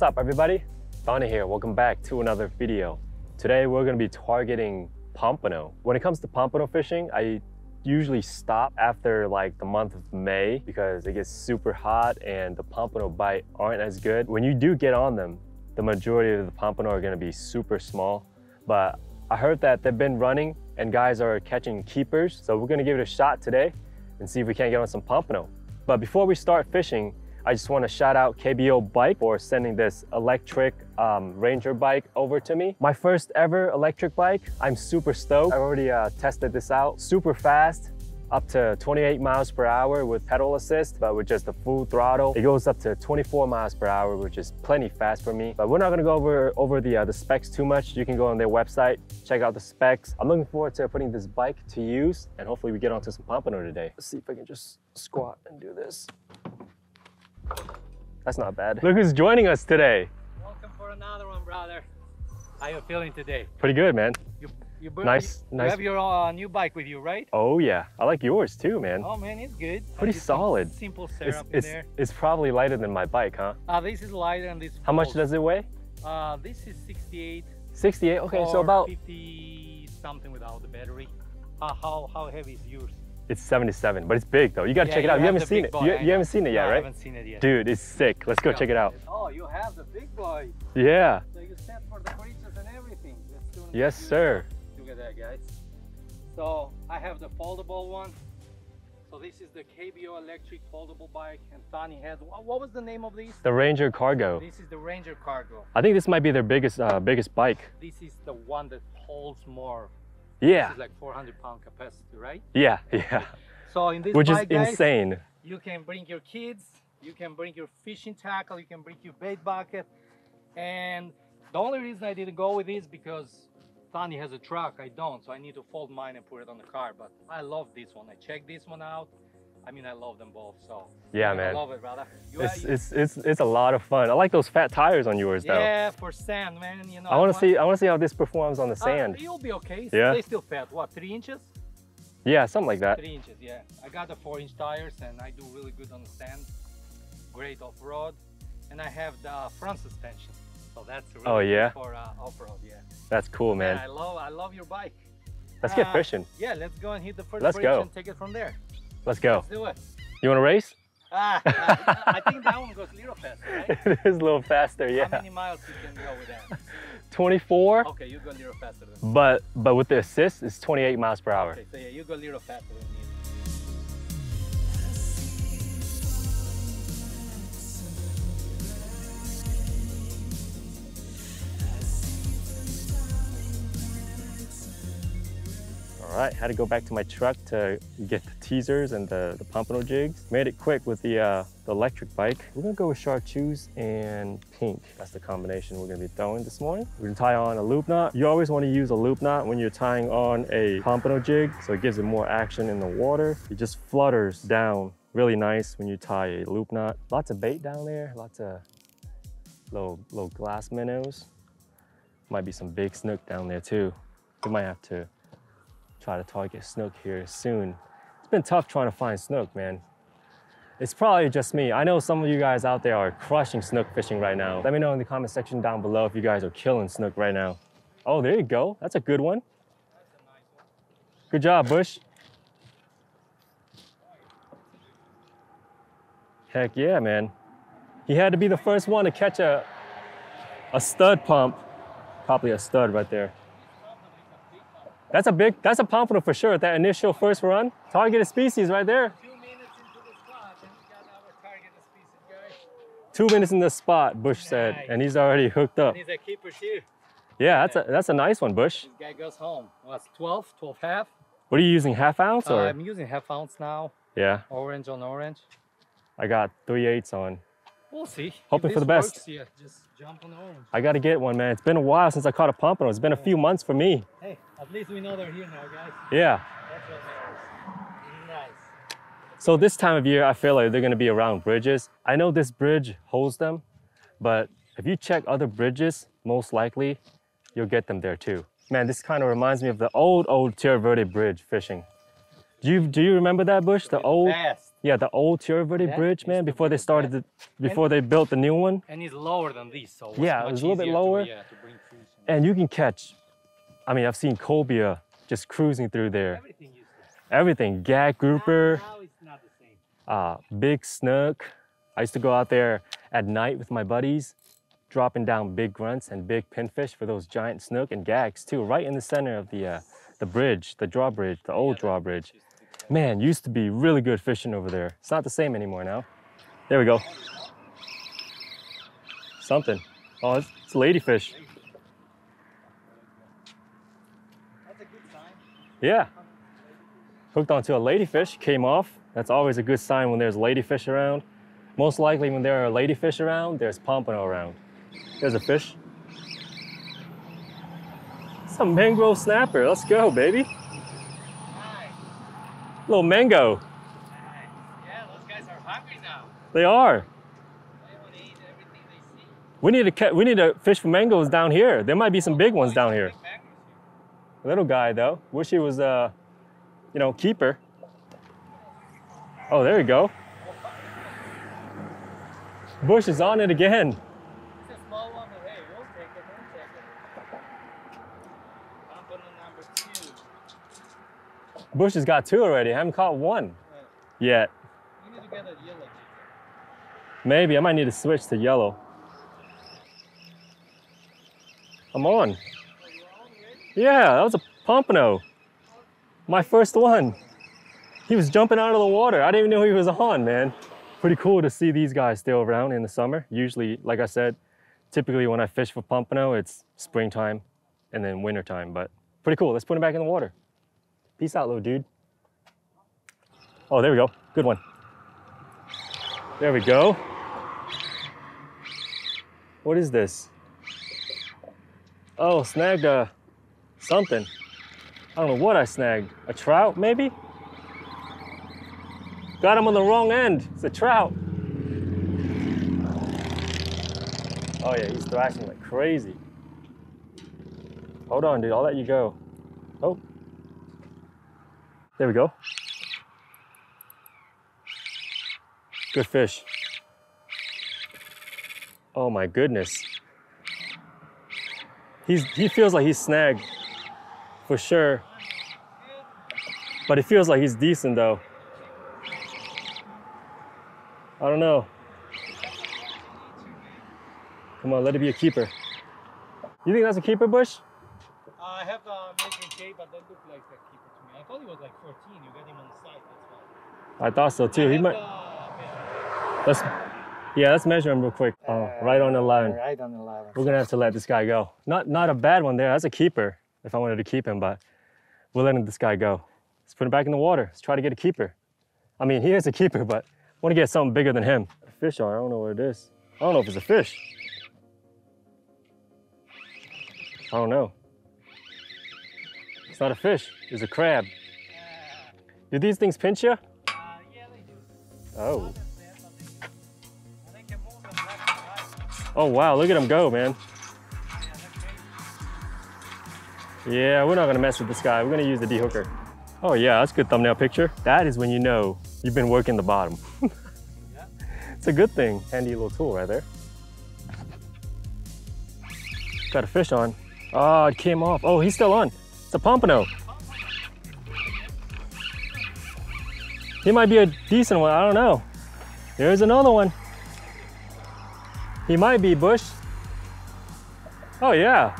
What's up everybody? Thonny here, welcome back to another video. Today we're gonna be targeting pompano. When it comes to pompano fishing, I usually stop after like the month of May because it gets super hot and the pompano bite aren't as good. When you do get on them, the majority of the pompano are gonna be super small. But I heard that they've been running and guys are catching keepers. So we're gonna give it a shot today and see if we can't get on some pompano. But before we start fishing, I just want to shout out KBO Bike for sending this electric um, Ranger bike over to me. My first ever electric bike. I'm super stoked. I already uh, tested this out. Super fast, up to 28 miles per hour with pedal assist, but with just the full throttle. It goes up to 24 miles per hour, which is plenty fast for me. But we're not gonna go over, over the, uh, the specs too much. You can go on their website, check out the specs. I'm looking forward to putting this bike to use and hopefully we get onto some pompano today. Let's see if I can just squat and do this. That's not bad. Look who's joining us today. Welcome for another one, brother. How you feeling today? Pretty good, man. You, you Nice, you, nice. You have your uh, new bike with you, right? Oh yeah, I like yours too, man. Oh man, it's good. Pretty solid. Simple it's, syrup it's, in there. it's probably lighter than my bike, huh? Uh, this is lighter and this. How much does it weigh? Uh, this is 68. 68, okay, so about, 50 something without the battery. Uh, how how heavy is yours? It's 77, but it's big though. You gotta Yeah, check it you out. You have haven't seen it. boy, You, you haven't seen it yet, No, I haven't seen it yet. Dude, it's sick. Let's go Yeah. check it out. Oh, you have the big boy. Yeah, So you set for the creatures and everything. That's gonna be yes sir. Look at that, guys. So I have the foldable one. So this is the KBO electric foldable bike, and Thonny has. What, what was the name of this? The Ranger Cargo. This is the Ranger Cargo. I think this might be their biggest uh, biggest bike. This is the one that holds more. Yeah, This is like 400 pound capacity, right? yeah, yeah. So in this Which is bike, guys, insane. you can bring your kids, you can bring your fishing tackle, you can bring your bait bucket, and the only reason I didn't go with this because Thonny has a truck, I don't, so I need to fold mine and put it on the car. But I love this one. I checked this one out. I mean, I love them both. So Yeah, man. I love it, brother. You It's, are- it's it's it's a lot of fun. I like those fat tires on yours though. yeah, for sand, man. You know, I want to see I want to see how this performs on the Uh, sand. you'll be okay. Yeah? They still fat. What, three inches? Yeah, something like that. Three inches, yeah. I got the four inch tires and I do really good on the sand. Great off road. And I have the front suspension. So that's really Oh, good yeah? for uh, off road, yeah. That's cool, man. Yeah, I love I love your bike. Let's get Uh, fishing. Yeah, let's go and hit the first Let's bridge go. and take it from there. Let's go. Let's do it. You want to race? Ah, I think that one goes a little faster, right? it is a little faster, yeah. How many miles you can go with that? 24, Okay, you go a little faster than me. but but with the assist, it's 28 miles per hour. Okay, so yeah, you go a little faster had to go back to my truck to get the teasers and the, the pompano jigs. Made it quick with the, uh, the electric bike. We're gonna go with chartreuse and pink. That's the combination we're gonna be throwing this morning. We're gonna tie on a loop knot. You always wanna use a loop knot when you're tying on a pompano jig, so it gives it more action in the water. It just flutters down really nice when you tie a loop knot. Lots of bait down there, lots of little, little glass minnows. Might be some big snook down there too. We might have to try to target snook here soon. It's been tough trying to find snook, man. It's probably just me. I know some of you guys out there are crushing snook fishing right now. Let me know in the comment section down below if you guys are killing snook right now. Oh, there you go. That's a good one. Good job, Bush. Heck yeah, man. He had to be the first one to catch a, a stud pump. Probably a stud right there. That's a big, that's a pompano for sure. That initial first run, targeted species right there. Two minutes into the spot and we got our target species, guys. Two minutes in the spot, Bush said, and he's already hooked up. And he's a keeper too. Yeah, that's a that's a nice one, Bush. This guy goes home. What's 12, 12 half? What are you using, half ounce Uh, or? I'm using half ounce now. yeah, Orange on orange. I got three eighths on. We'll see. Hoping for the best. Works, yeah, just jump on orange. I got to get one, man. It's been a while since I caught a pompano. It's been a few months for me. Hey, at least we know they're here now, guys. Yeah. That's what. Nice. So this time of year, I feel like they're gonna be around bridges. I know this bridge holds them, but if you check other bridges, most likely you'll get them there too. Man, this kind of reminds me of the old, old Tierra Verde Bridge fishing. Do you do you remember that bush? The old Fast. Yeah, the old Tierra Verde bridge, man, before be they started the, before they built the new one. And it's lower than this, so it's Yeah, it was a little bit easier to- lower. yeah, to bring fish and And you can catch, I mean, I've seen cobia just cruising through there. everything used to. Everything, gag grouper, Now it's not the same. uh, big snook. I used to go out there at night with my buddies, dropping down big grunts and big pinfish for those giant snook and gags too, right in the center of the uh, the bridge, the drawbridge, the old Yeah, drawbridge. used to be the Man, used to be really good fishing over there. It's not the same anymore now. There we go. Something. Oh, it's, it's ladyfish. That's a good sign. Yeah. Hooked onto a ladyfish, came off. That's always a good sign when there's ladyfish around. Most likely when there are ladyfish around, there's pompano around. There's a fish. It's a mangrove snapper. Let's go, baby. Little mango. Yeah, those guys are hungry now. They are. They want to eat everything they see. We need to we need to fish for mangoes down here. There might be some big ones down here. Little guy though. Wish he was a, you know, keeper. Oh, there we go. Bush is on it again. Bush has got two already. I haven't caught one Uh, yet. Maybe I might need to switch to yellow. I'm on. Oh, you are on already? Yeah, that was a pompano. My first one. He was jumping out of the water. I didn't even know he was on, man. Pretty cool to see these guys still around in the summer. Usually, like I said, typically when I fish for pompano, it's springtime and then wintertime, but pretty cool. Let's put him back in the water. Peace out, little dude. Oh, there we go. Good one. There we go. What is this? Oh, snagged a uh, something. I don't know what I snagged. A trout, maybe? Got him on the wrong end. It's a trout. Oh yeah, he's thrashing like crazy. Hold on, dude. I'll let you go. Oh. There we go. Good fish. Oh my goodness. He's he feels like he's snagged for sure. But it feels like he's decent though. I don't know. Come on, let it be a keeper. You think that's a keeper, Bush? Uh, I have uh, American J, but that looked like a keeper to me. I thought he was like 14. You got him on the side, that's why. I thought so too. I He might. the. Let's. Yeah, let's measure him real quick. Oh, right on the line. Right on the line. We're gonna have to let this guy go. Not not a bad one there. That's a keeper. If I wanted to keep him, but we're letting this guy go. Let's put him back in the water. Let's try to get a keeper. I mean, he is a keeper, but I want to get something bigger than him. A fish on. I don't know what it is. I don't know if it's a fish. I don't know. It's not a fish. It's a crab. Do these things pinch you? Uh, yeah, they do. Oh. Not as bad, but they do. And they can move them left and right. Oh wow! Look at him go, man. Yeah, we're not gonna mess with this guy. We're gonna use the D-hooker. Oh yeah, that's a good thumbnail picture. That is when you know you've been working the bottom. Yeah. It's a good thing. Handy little tool right there. Got a fish on. Oh, it came off. Oh, he's still on. It's a pompano. He might be a decent one. I don't know. There's another one. He might be Bush. Oh yeah,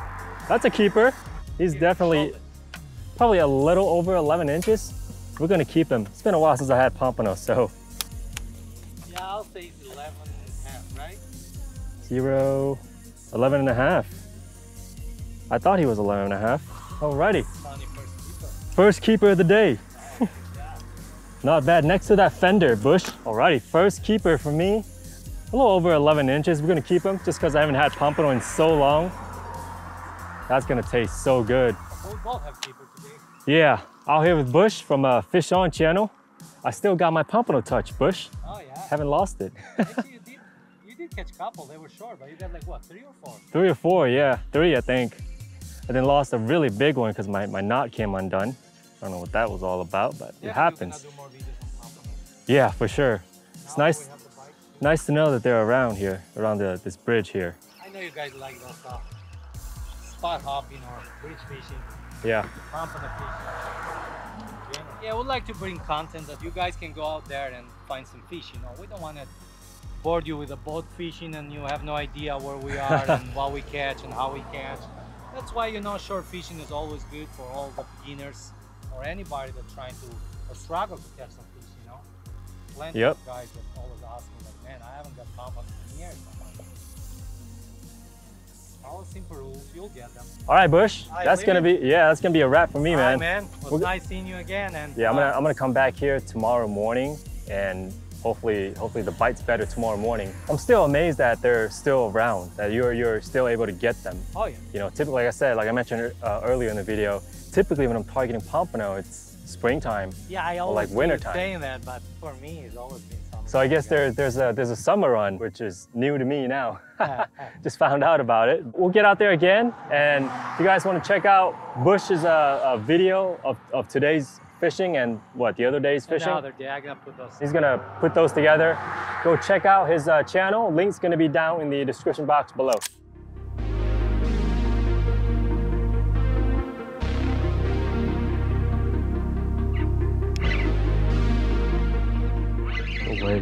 that's a keeper. He's definitely probably a little over 11 inches. We're gonna keep him. It's been a while since I had pompano, so Yeah, I'll say it's 11 and a half, right? zero, 11 and a half. I thought he was 11 and a half. Alrighty, first keeper. first keeper of the day. Not bad. Next to that fender, Bush. Alrighty, first keeper for me. A little over 11 inches. We're gonna keep him just because I haven't had pompano in so long. That's gonna taste so good. We both have keeper today. Yeah, out here with Bush from uh, Fish On channel. I still got my pompano touch, Bush. Oh yeah. Haven't lost it. Actually, you did. You did catch a couple. They were short, but you got like what, three or four? Three or four, yeah, three I think. I then lost a really big one because my, my knot came undone. I don't know what that was all about, but it happens. Do more on. Yeah, for sure. It's Now nice, we have the bike. nice to know that they're around here, around the, this bridge here. I know you guys like those stuff. Spot hopping or bridge fishing, Yeah. pump on the fish. Yeah, we'd like to bring content that you guys can go out there and find some fish. You know, we don't want to board you with a boat fishing and you have no idea where we are and what we catch and how we catch. That's why you know short fishing is always good for all the beginners or anybody that's trying to or struggle to catch some fish. You know, plenty Yep. of guys that always ask me like, man, I haven't got pump in years. Simple rules, you'll get them. All right, Bush. All right, That's gonna be yeah. That's gonna be a wrap for me, All man. right, man. It was We're nice seeing you again. And Yeah, I'm uh, gonna I'm gonna come back here tomorrow morning and hopefully hopefully the bite's better tomorrow morning. I'm still amazed that they're still around, that you're you're still able to get them. Oh yeah. You know, typically like I said, like I mentioned uh, earlier in the video, typically when I'm targeting pompano, it's springtime. Yeah, I always like wintertime. saying that, but for me, it's always been. So I guess there, there's a there's a summer run, which is new to me now. Just found out about it. We'll get out there again, and if you guys want to check out Bush's uh, uh, video of, of today's fishing and what the other day's fishing, day, I'm gonna put those. he's gonna put those together. Go check out his uh, channel. Link's gonna be down in the description box below.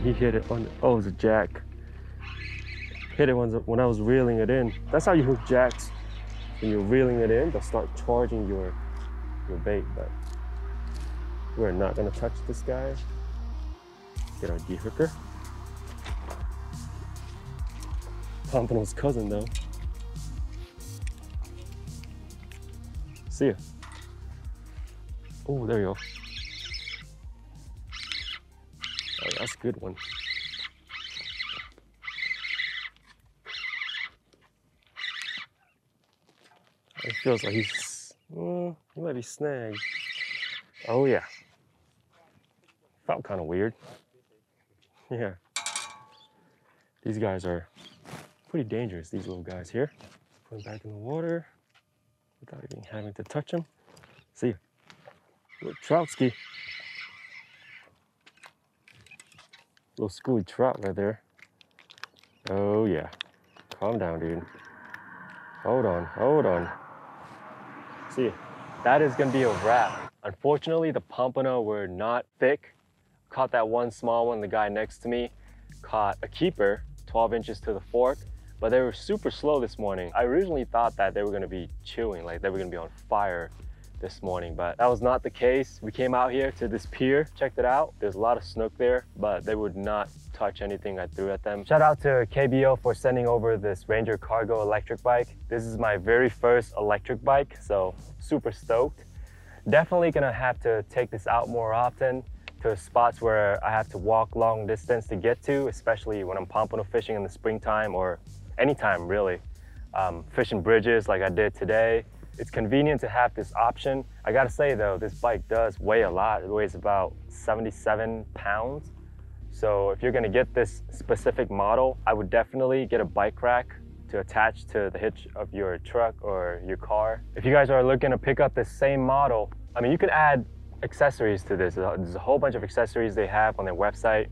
He hit it on. Oh, it was a jack. Hit it when, when I was reeling it in. That's how you hook jacks. When you're reeling it in, they'll start charging your your bait. But we're not gonna touch this guy. Get our de-hooker. Pompano's cousin though. See ya. Oh, there you go. That's a good one. It feels like he's, mm, he might be snagged. Oh yeah. Felt kind of weird. Yeah. These guys are pretty dangerous, these little guys here. Put them back in the water without even having to touch them. See ya. Little trout ski. Little schooly trout right there. Oh yeah. Calm down, dude. Hold on, hold on. See, that is gonna be a wrap. Unfortunately, the pompano were not thick. Caught that one small one, the guy next to me caught a keeper, 12 inches to the fork, but they were super slow this morning. I originally thought that they were gonna be chewing, like they were gonna be on fire this morning, but that was not the case. We came out here to this pier, checked it out. There's a lot of snook there, but they would not touch anything I threw at them. Shout out to KBO for sending over this Ranger Cargo electric bike. This is my very first electric bike, so super stoked. Definitely gonna have to take this out more often to spots where I have to walk long distance to get to, especially when I'm pompano fishing in the springtime or anytime really. Um, fishing bridges like I did today. It's convenient to have this option. I gotta say though, this bike does weigh a lot. It weighs about 77 pounds. So if you're gonna get this specific model, I would definitely get a bike rack to attach to the hitch of your truck or your car. If you guys are looking to pick up the same model, I mean, you can add accessories to this. There's a whole bunch of accessories they have on their website.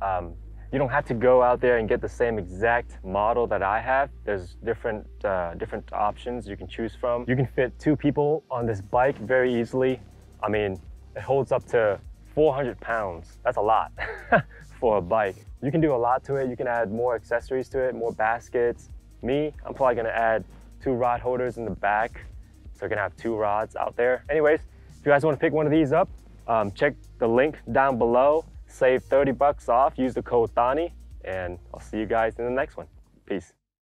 Um, you don't have to go out there and get the same exact model that I have. There's different uh, different options you can choose from. You can fit two people on this bike very easily. I mean, it holds up to 400 pounds. That's a lot for a bike. You can do a lot to it. You can add more accessories to it, more baskets. Me, I'm probably gonna add two rod holders in the back. So we're gonna have two rods out there. Anyways, if you guys wanna pick one of these up, um, check the link down below. Save 30 bucks off, use the code THONNY, and I'll see you guys in the next one. Peace.